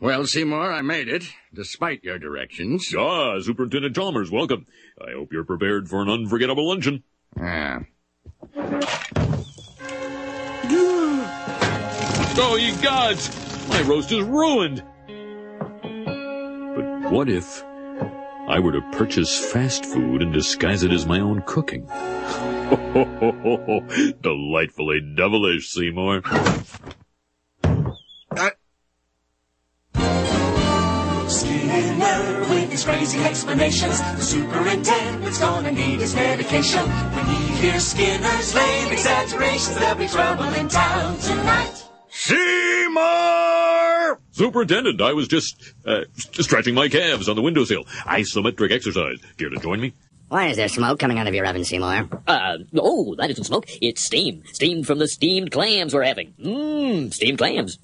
Well, Seymour, I made it, despite your directions. Ah, Superintendent Chalmers, welcome. I hope you're prepared for an unforgettable luncheon. Yeah. Oh, ye gods! My roast is ruined! But what if I were to purchase fast food and disguise it as my own cooking? Delightfully devilish, Seymour. Skinner with his crazy explanations. The superintendent's gonna need his medication. When he hears Skinner's lame exaggerations, there'll be trouble in town tonight. Seymour! Superintendent, I was just, uh, stretching my calves on the windowsill. Isometric exercise. Care to join me? Why is there smoke coming out of your oven, Seymour? Uh, oh, that isn't smoke. It's steam. Steam from the steamed clams we're having. Mmm, steamed clams.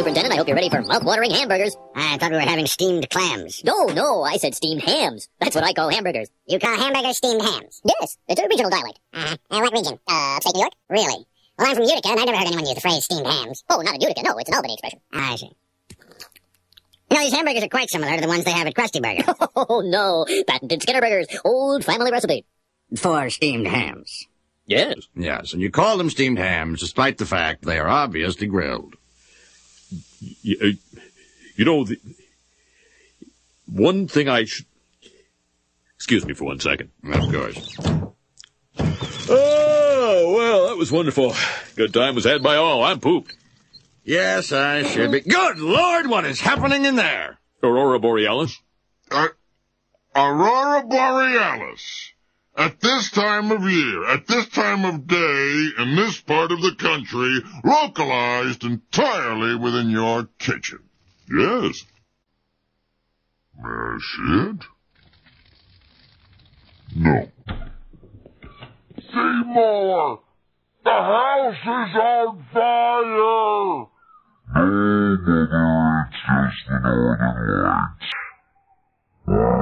Superintendent, I hope you're ready for mouth-watering hamburgers. I thought we were having steamed clams. No, no, I said steamed hams. That's what I call hamburgers. You call hamburgers steamed hams? Yes, it's a regional dialect. Uh-huh. And what region? Uh, upstate New York? Really? Well, I'm from Utica, and I've never heard anyone use the phrase steamed hams. Oh, not in Utica. No, it's an Albany expression. I see. You know, these hamburgers are quite similar to the ones they have at Krusty Burger. Oh, no. Patented Skinner Burgers. Old family recipe. For steamed hams. Yes. Yes, and you call them steamed hams despite the fact they are obviously grilled. Y- uh, You know, the, one thing I should... Excuse me for one second. Of course. Oh, well, that was wonderful. Good time was had by all. I'm pooped. Yes, I should be. Good Lord, what is happening in there? Aurora Borealis? Uh, Aurora Borealis. At this time of year, at this time of day, in this part of the country, localized entirely within your kitchen. Yes. See it? No. Seymour! The house is on fire! No, Mother, it's just the northern lights.